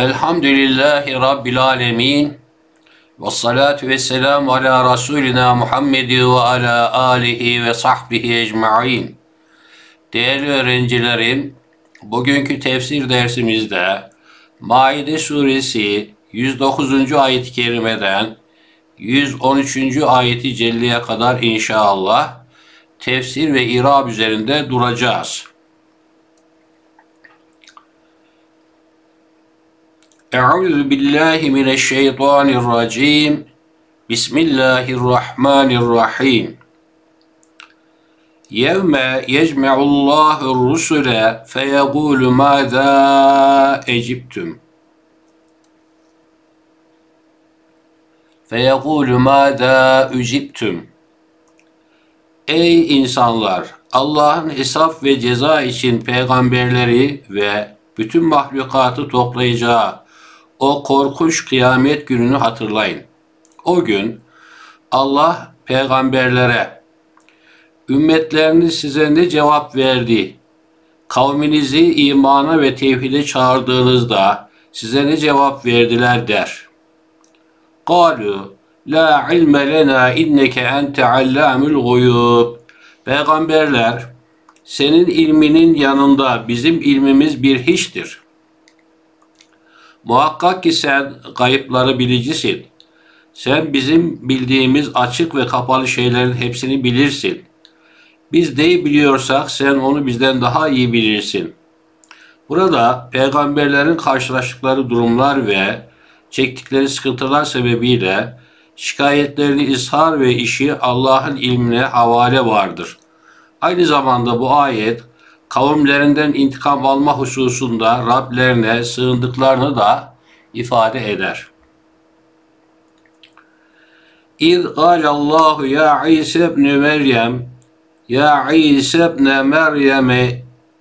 Elhamdülillahi Rabbil alemin. Ve salatu ve selamu ala Resulina Muhammed ve ala alihi ve sahbihi ecma'in. Değerli öğrencilerim, bugünkü tefsir dersimizde Maide suresi 109. ayet-i kerimeden 113. ayeti celliye kadar inşallah tefsir ve irab üzerinde duracağız. Euzu billahi mineşşeytanirracim. Bismillahirrahmanirrahim. Yevme yecme'ullahu rusule feyegulu mâzâ ecibtüm. Feyegulu mâzâ ücibtüm. Ey insanlar! Allah'ın hesap ve ceza için peygamberleri ve bütün mahlukatı toplayacağı o korkunç kıyamet gününü hatırlayın. O gün Allah peygamberlere ümmetleriniz size ne cevap verdi? Kavminizi imana ve tevhide çağırdığınızda size ne cevap verdiler der. Kalu La ilme lena inneke ente allamul guyub. Peygamberler senin ilminin yanında bizim ilmimiz bir hiçtir. Muhakkak ki sen kayıpları bilicisin. Sen bizim bildiğimiz açık ve kapalı şeylerin hepsini bilirsin. Biz neyi biliyorsak sen onu bizden daha iyi bilirsin. Burada peygamberlerin karşılaştıkları durumlar ve çektikleri sıkıntılar sebebiyle şikayetlerini ishar ve işi Allah'ın ilmine havale vardır. Aynı zamanda bu ayet kavimlerinden intikam alma hususunda Rablerine sığındıklarını da ifade eder. İz Allahu ya İsa ibn Meryem ya İsa ibn Meryem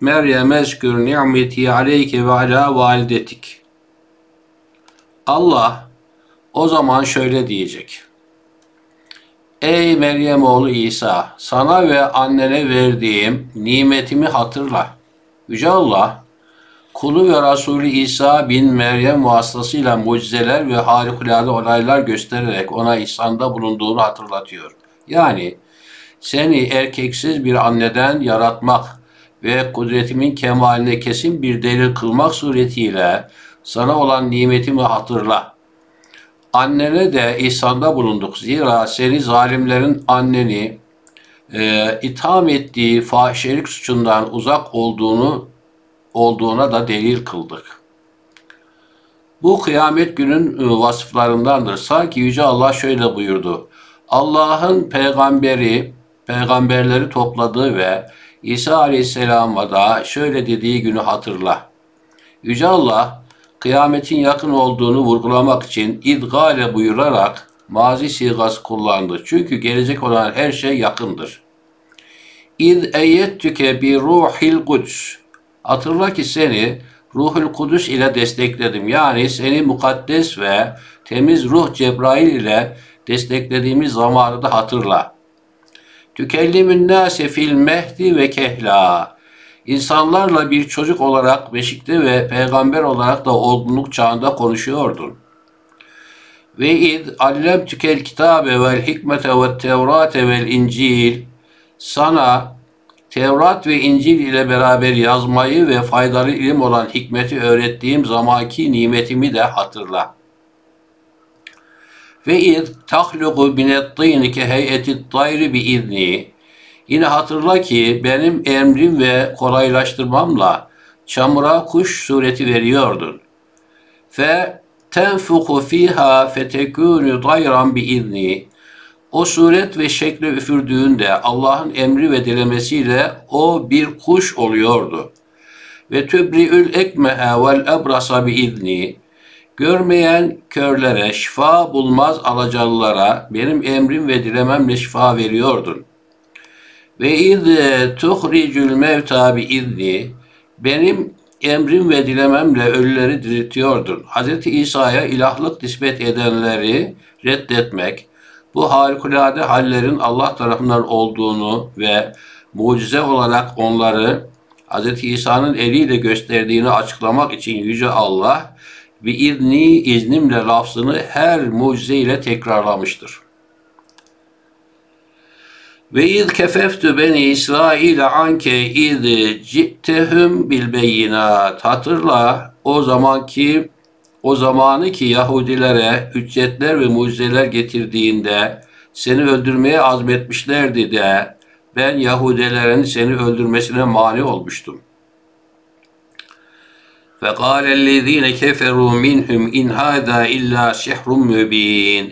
Meryem eskür ni'meti aleyke ve ala validetik. Allah o zaman şöyle diyecek. Ey Meryem oğlu İsa, sana ve annene verdiğim nimetimi hatırla. Yüce Allah, kulu ve Resulü İsa bin Meryem vasıtasıyla mucizeler ve harikulade olaylar göstererek ona ihsanda bulunduğunu hatırlatıyor. Yani seni erkeksiz bir anneden yaratmak ve kudretimin kemaline kesin bir delil kılmak suretiyle sana olan nimetimi hatırla. Annene de ihsanda bulunduk. Zira seni zalimlerin anneni e, itham ettiği fahişelik suçundan uzak olduğunu olduğuna da delil kıldık. Bu kıyamet günün e, vasıflarındandır. Sanki Yüce Allah şöyle buyurdu. Allah'ın peygamberi, peygamberleri topladığı ve İsa Aleyhisselam'a da şöyle dediği günü hatırla. Yüce Allah, kıyametin yakın olduğunu vurgulamak için idgale buyurarak mazi sigası kullandı. Çünkü gelecek olan her şey yakındır. İz eyyettüke bi ruhil kudüs. Hatırla ki seni ruhul kudüs ile destekledim. Yani seni mukaddes ve temiz ruh Cebrail ile desteklediğimiz zamanı da hatırla. Tükellimün nâse fil mehdi ve kehla insanlarla bir çocuk olarak beşikte ve peygamber olarak da olgunluk çağında konuşuyordun. Ve id allem tükel kitabe vel hikmete ve tevrate vel incil sana Tevrat ve İncil ile beraber yazmayı ve faydalı ilim olan hikmeti öğrettiğim zamanki nimetimi de hatırla. Ve id tahluku binet tîni ke heyetit tayri bi izni Yine hatırla ki benim emrim ve kolaylaştırmamla çamura kuş sureti veriyordun. Fe tenfuku fiha fetekûnü dayran bi izni. O suret ve şekle üfürdüğünde Allah'ın emri ve dilemesiyle o bir kuş oluyordu. Ve tübri'ül ekmehe vel ebrasa bi izni. Görmeyen körlere, şifa bulmaz alacalılara benim emrim ve dilememle şifa veriyordun.'' Ve iz tuhricül mevta bi izni benim emrim ve dilememle ölüleri diriltiyordun. Hz. İsa'ya ilahlık nispet edenleri reddetmek, bu harikulade hallerin Allah tarafından olduğunu ve mucize olarak onları Hz. İsa'nın eliyle gösterdiğini açıklamak için Yüce Allah ve izni iznimle lafzını her mucize ile tekrarlamıştır. Ve iz kefeftu beni İsrail anke iz ci'tehum bil beyinat. Hatırla o zamanki o zamanı ki Yahudilere hüccetler ve mucizeler getirdiğinde seni öldürmeye azmetmişlerdi de ben Yahudilerin seni öldürmesine mani olmuştum. فَقَالَ الَّذ۪ينَ كَفَرُوا مِنْهُمْ اِنْ هَذَا اِلَّا سِحْرٌ مُب۪ينٌ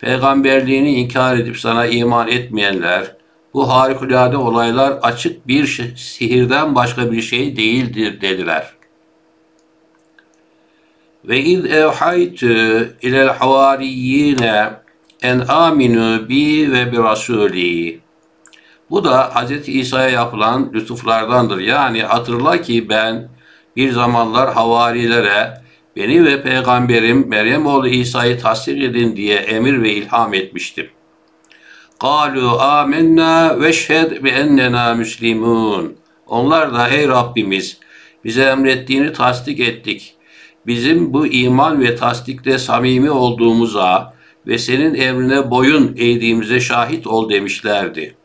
Peygamberliğini inkar edip sana iman etmeyenler, bu harikulade olaylar açık bir sihirden başka bir şey değildir dediler. Ve iz evhaytu ilel havariyyine en aminu bi ve bi rasuli. Bu da Hz. İsa'ya yapılan lütuflardandır. Yani hatırla ki ben bir zamanlar havarilere beni ve peygamberim Meryem oğlu İsa'yı tasdik edin diye emir ve ilham etmiştim. Kalu amennâ ve şhed bi ennena müslimun. Onlar da ey Rabbimiz bize emrettiğini tasdik ettik. Bizim bu iman ve tasdikte samimi olduğumuza ve senin emrine boyun eğdiğimize şahit ol demişlerdi.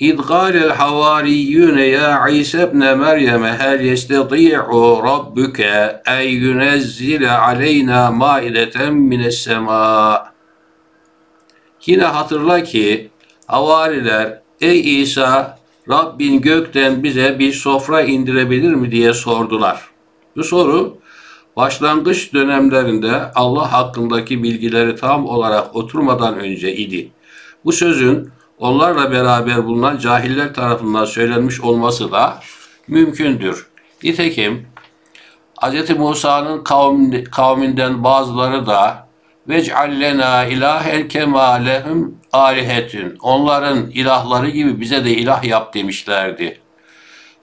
İz gâlel havariyyûne ya İsa ibn Meryem hel yestati'u rabbuke en yunezzile aleyna maideten mines semâ. Yine hatırla ki havariler ey İsa Rabbin gökten bize bir sofra indirebilir mi diye sordular. Bu soru başlangıç dönemlerinde Allah hakkındaki bilgileri tam olarak oturmadan önce idi. Bu sözün onlarla beraber bulunan cahiller tarafından söylenmiş olması da mümkündür. Nitekim Hz. Musa'nın kavminden bazıları da vec'al lena ilahen kema lehum alihetün. Onların ilahları gibi bize de ilah yap demişlerdi.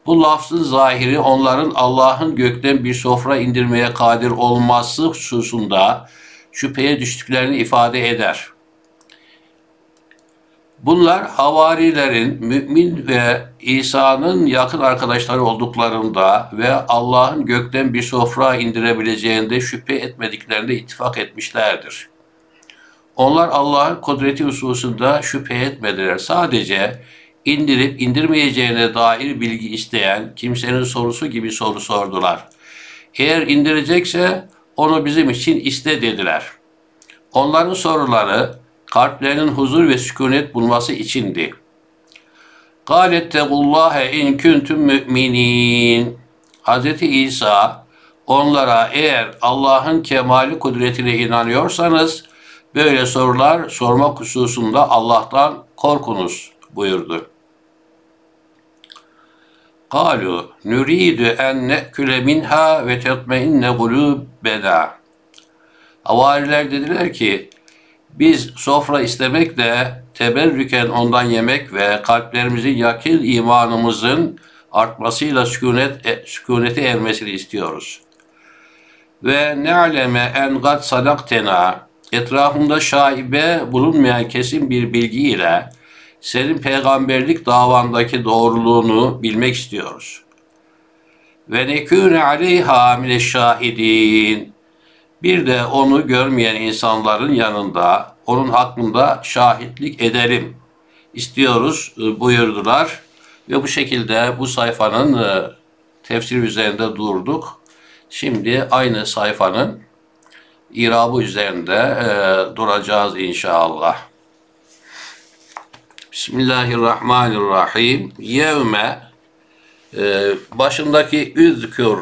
Bu lafzın zahiri onların Allah'ın gökten bir sofra indirmeye kadir olması hususunda şüpheye düştüklerini ifade eder. Bunlar havarilerin mümin ve İsa'nın yakın arkadaşları olduklarında ve Allah'ın gökten bir sofra indirebileceğinde şüphe etmediklerinde ittifak etmişlerdir. Onlar Allah'ın kudreti hususunda şüphe etmediler. Sadece indirip indirmeyeceğine dair bilgi isteyen kimsenin sorusu gibi soru sordular. Eğer indirecekse onu bizim için iste dediler. Onların soruları kalplerinin huzur ve sükunet bulması içindi. Gâlettegullâhe in kuntum mü'minin. Hz. İsa onlara eğer Allah'ın kemali kudretine inanıyorsanız böyle sorular sormak hususunda Allah'tan korkunuz buyurdu. Nuridu en ne'küle minha ve tetmeinne gulubena. Havariler dediler ki biz sofra istemek de teberrüken ondan yemek ve kalplerimizin yakil imanımızın artmasıyla sükunet, e, sükuneti ermesini istiyoruz. Ve ne'leme en gad sadaktena etrafında şaibe bulunmayan kesin bir bilgi ile senin peygamberlik davandaki doğruluğunu bilmek istiyoruz. Ve nekûne aleyha mine şahidin. Bir de onu görmeyen insanların yanında onun hakkında şahitlik edelim istiyoruz e, buyurdular. Ve bu şekilde bu sayfanın e, tefsir üzerinde durduk. Şimdi aynı sayfanın irabı üzerinde e, duracağız inşallah. Bismillahirrahmanirrahim. Yevme başındaki üzkür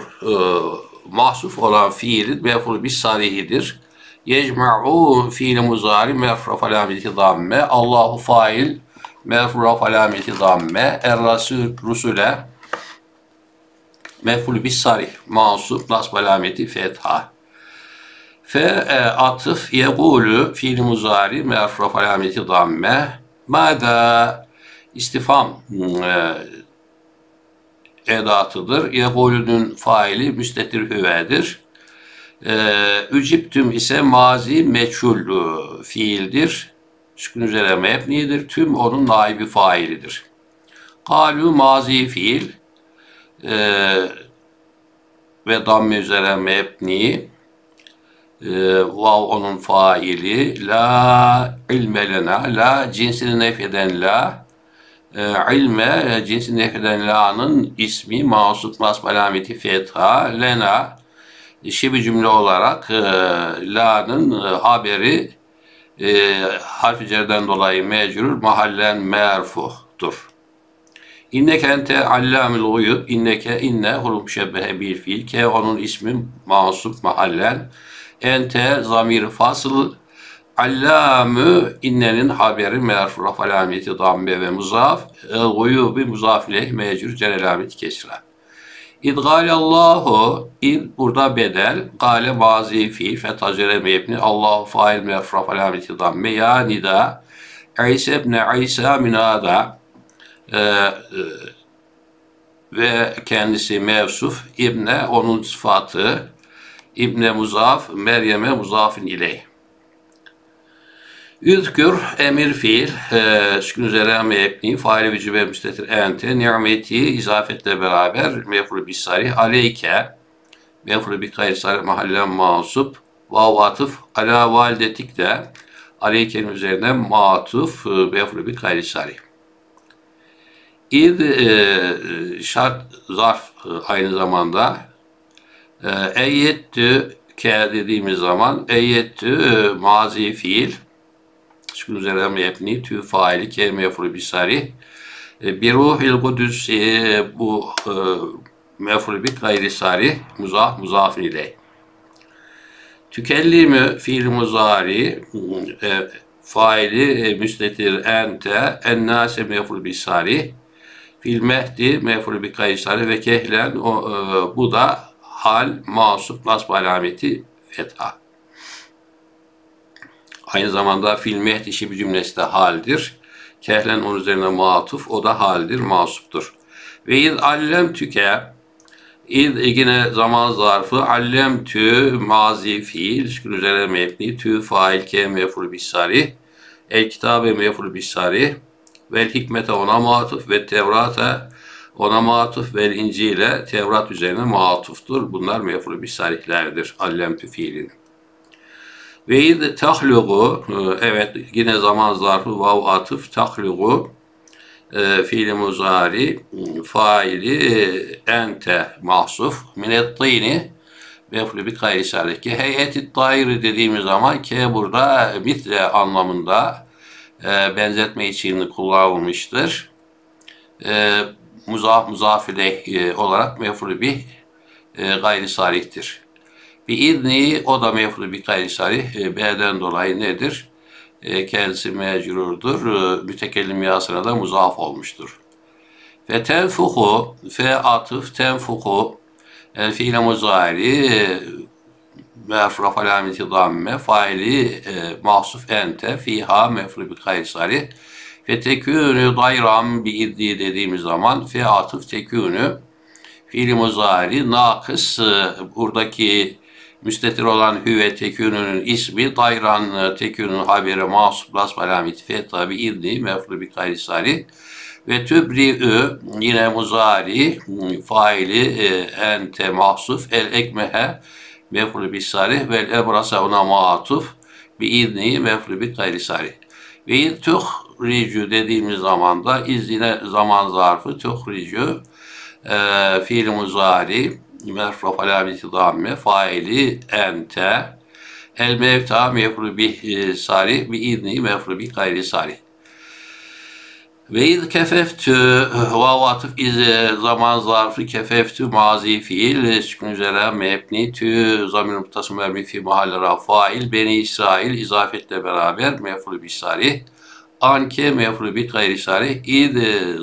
mahsuf olan fiilin meful bir sarihidir. Yecma'u fiil muzari mefruf alameti damme. Allahu fail mefruf alameti damme. Er rasul rusule meful bir sarih mahsuf nasb alameti fetha. Fe e, atıf yegulu fiil muzari mefruf alameti damme. Mada istifam e, edatıdır. Yegulünün faili müstetir hüvedir. E, üciptüm ise mazi meçhul e, fiildir. Sükun üzere mebnidir. Tüm onun naibi failidir. Kalu mazi fiil. E, ve damme üzere mebni e, vav onun faili la ilme lena la cinsini nefeden la e, ilme cinsini nefeden la'nın ismi masup nasb alameti fetha lena şibi cümle olarak e, la'nın e, haberi e, harf cerden dolayı mecrur mahallen merfuhtur. İnneke ente allamil guyub. İnneke inne huruf şebbehe bil fiil. Ke onun ismi masup mahallen. Ente zamir fasıl. Allamü innenin haberi merfu raf alameti dambe ve muzaf. El guyubi muzaf ileyh mecrur cel alameti kesra. İdgalallahu id burada bedel gale mazi fiil fetacere mebni Allahu fail merfu raf alameti damme ya nida İsa ibn İsa minada e, e, ve kendisi mevsuf İbne onun sıfatı İbne Muzaf Meryem'e muzafin iley. Üzkür emir fiil e, sükun üzere mebni faili vücube müstetir ente nimeti izafetle beraber mefru bisari aleyke mefru bi kaysar mahallen masup vav atıf ala validetik de aleykenin üzerine matuf mefru bi kaysari. İd e, şart zarf e, aynı zamanda e, eyyettü ke dediğimiz zaman eyyettü e, mazi fiil sükun üzerine mebni tü faili ke mefru bisari. E, bir ruhil kudüs e, bu e, mefru bi gayri sari muzaf muzafin ile tükellimü fiil muzari e, faili e, müstetir ente ennase mefru bisari. Fil mehdi mef'ul bi kaysari ve kehlen o, e, bu da hal masup nasb alameti fetha. Aynı zamanda fil mehdi işi bir cümlesi de haldir. Kehlen onun üzerine matuf o da haldir, masuptur. Ve iz allem tüke İz yine zaman zarfı allem tü mazi fiil sükun üzerine mebni tü fail ke mef'ul bisari el kitabe mef'ul bisari vel hikmete ona matuf ve tevrata ona matuf ve İncil'e Tevrat üzerine matuftur. Bunlar mefru bisalihlerdir. Allemtü fiilin. Ve id tahlugu evet yine zaman zarfı vav atıf tahlugu e, fiili muzari faili ente mahsuf minettini mefru bi gayri ki heyeti dairi dediğimiz zaman ki burada mitle anlamında e, benzetme için kullanılmıştır. E, muzaf muzafile e, olarak mefru bir e, gayri salihtir. Bir idni o da mefru bir gayri salih e, B'den dolayı nedir? E, kendisi mecrurdur. E, mütekellim yasına da muzaf olmuştur. Ve tenfuhu fe atıf tenfuhu el fiile muzari e, merfraf alameti damme faili e, mahsuf ente fiha mefru bi kaysari fe tekûnü dayram bi iddi dediğimiz zaman fe atıf tekûnü fiili muzari nakıs buradaki müstetir olan hüve tekününün ismi dayran e, tekünün haberi mahsup las alameti fe tabi idni mefru bi ve tübri'ü yine muzari faili e, ente mahsuf el ekmehe mef'ulü bis sarih vel ebrasa ona maatuf bi idnihi mef'ulü bi gayri sarih. Ve tuhricu dediğimiz zaman da izine zaman zarfı tuhricu e, fiil muzari merfu alameti damme faili ente el mevta mef'ulü bi e, sarih bi idnihi mef'ulü bi gayri sarih. Ve iz kefeftü vav atıf iz zaman zarfı kefeftü mazi fiil sükun üzere mebni tü zamir muttasım vermi fi mahalle fail beni İsrail izafetle beraber mefru bisari anke mefru bit gayri sari iz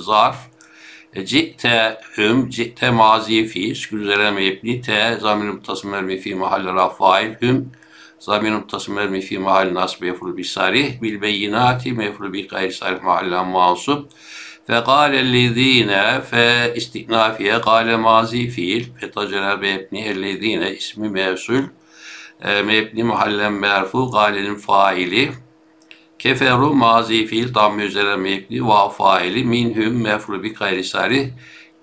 zarf Ci'te hüm, ci'te mazi fiil, sükun üzere mebni, te, zamir muttasım vermi fi mahalle fail, hüm, Zamir muttasım vermi fi mahal nasb mefru bi sarih bil beyinati mefru bi gayri sarih mahallen masup fe gâlellezîne fe istiknafiye gâle mazi fiil fe tacena bebni ellezîne ismi mevsul. E, mebni mahallen merfu gâlenin faili keferu mazi fiil damme üzere mebni va faili minhum mefru bi gayri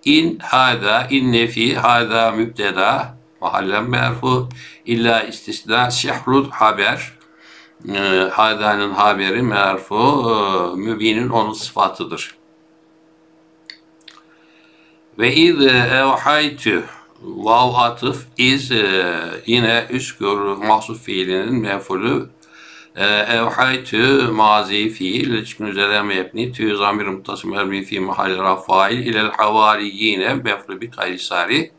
in hâdâ in nefi hâdâ mübteda mahallen merfu illa istisna sihrud haber e, hadanın haberi merfu e, mübinin onun sıfatıdır. Ve iz evhaytü vav atıf iz e, yine üskür mahsuf fiilinin mefulü evhaytü mazi fiil ilişkin üzere mebni tü zamir mutasım ermi fi mahalli rafail ilel havariyine mefulü bi kaysari.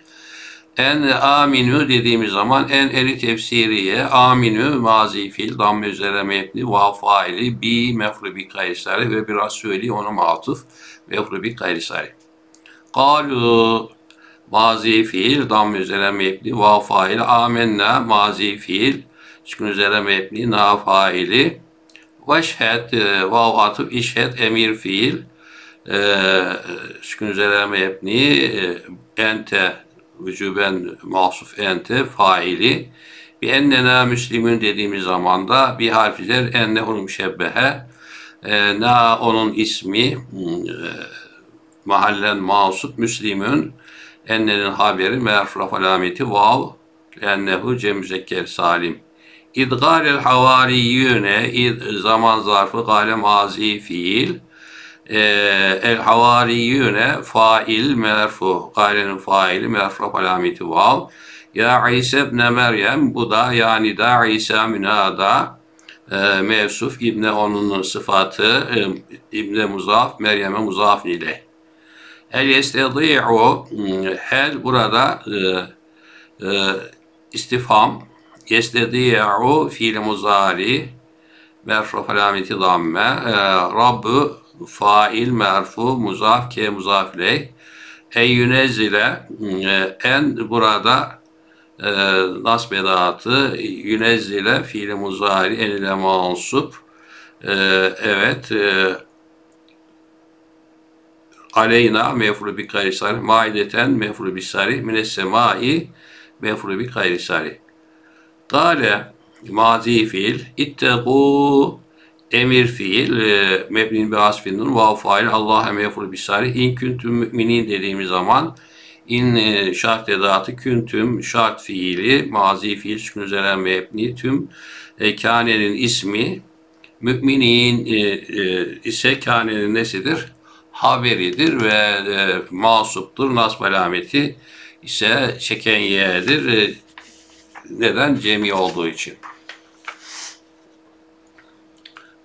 En aminu dediğimiz zaman en eri tefsiriye aminu mazi fiil damme üzere mebni vav faili bi mefulü bi kaysari ve biraz söyleyeyim onu matuf mefulü bi kaysari. Kalu mazi fiil dam üzere mebni va fail amenna mazi fiil sükun üzere mebni na faili veşhed e, vav atıf işhed emir fiil. E, sükun üzere mebni e, ente vücuben mahsuf ente faili. Bir ennena müslimün dediğimiz zaman da bir harfiler ennehun müşebbehe. E, na onun ismi e, mahallen masup müslimün ennenin haberi merfraf alameti vav ennehu cem müzekker salim İdgalel havariyyüne id zaman zarfı gale mazi fiil. E, el havariyyüne fail merfu galenin faili merfraf alameti vav. Ya İsa ibn Meryem bu da yani da İsa münada e, mevsuf İbne onun sıfatı e, İbne muzaf Meryem'e muzaf ile. El yestedi'u hel burada e, e, istifham yestedi'u fiil muzari merfu alameti damme e, Rabbu fail merfu muzaf ke muzaf ley ey e, en burada e, nasb edatı yünezzile fiil muzari en ile mansup e, evet e, aleyna mefru bi gayri maideten mefru bi sarih mines semai mefru bi gayri sarih Gale mazi fiil ittegu emir fiil e, mebnin bi asfinin vav fail Allah'a mefru bi sarih in küntüm müminin dediğimiz zaman in e, şart edatı küntüm şart fiili mazi fiil sükun üzere mebni tüm e, kânenin ismi müminin e, e, ise kânenin nesidir? haberidir ve e, masuptur. Nasb alameti ise çeken yeğedir. E, neden? Cemi olduğu için.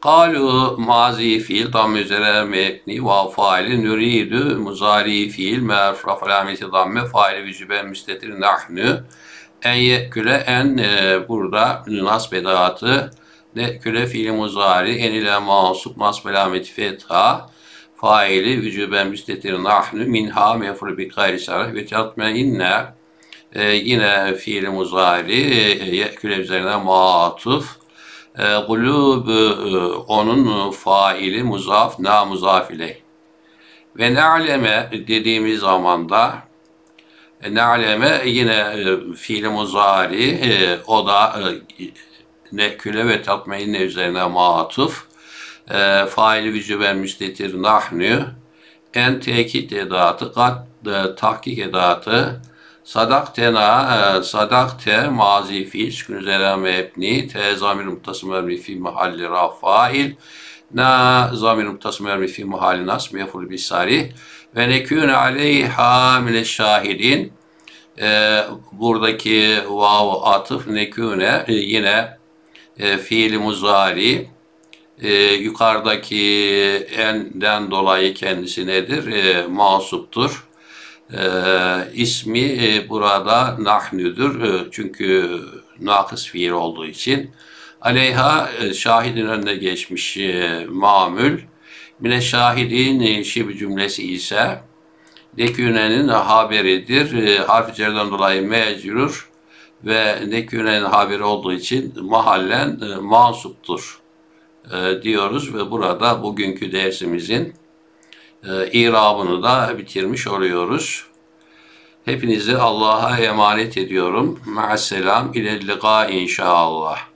Kalu mazi fiil tam üzere mebni ve faili nüridü muzari fiil merfraf alameti damme faili vücube müstetir nahnu en yeküle en e, burada nasb edatı ne küle fiili muzari en ile masup nasb alameti fetha faili vücuben müstetir nahnu minha mefru bi gayri sarf ve tatmeinne e, yine fiili muzari e, üzerine matuf. E, kulub e, onun faili muzaf na muzaf ileyh. Ve ne'leme dediğimiz zaman da e, ne'leme yine e, fiili muzari e, o da e, neküle ve tatmeinne üzerine matuf. E, faili vücuben müstetir nahnu en tekit edatı kat e, tahkik edatı sadaktena e, sadakte mazi fiil sükun üzere mebni te zamir muttasım ermi fi mahalli rafail na zamir muttasım ermi fi mahalli nas meful bisari ve nekûne aleyha mine şahidin e, buradaki vav atıf nekûne e, yine e, fiili muzari e, yukarıdaki enden dolayı kendisi nedir? E, masuptur. E, ismi e, burada nahnüdür. E, çünkü nakıs fiil olduğu için. Aleyha e, şahidin önüne geçmiş e, mamül. Mine şahidin e, şibi cümlesi ise nekünenin haberidir. E, harf cerden dolayı mecrur ve nekünenin haberi olduğu için mahallen e, mansuptur e, diyoruz ve burada bugünkü dersimizin e, irabını da bitirmiş oluyoruz. Hepinizi Allah'a emanet ediyorum. Ma'asselam ile inşallah.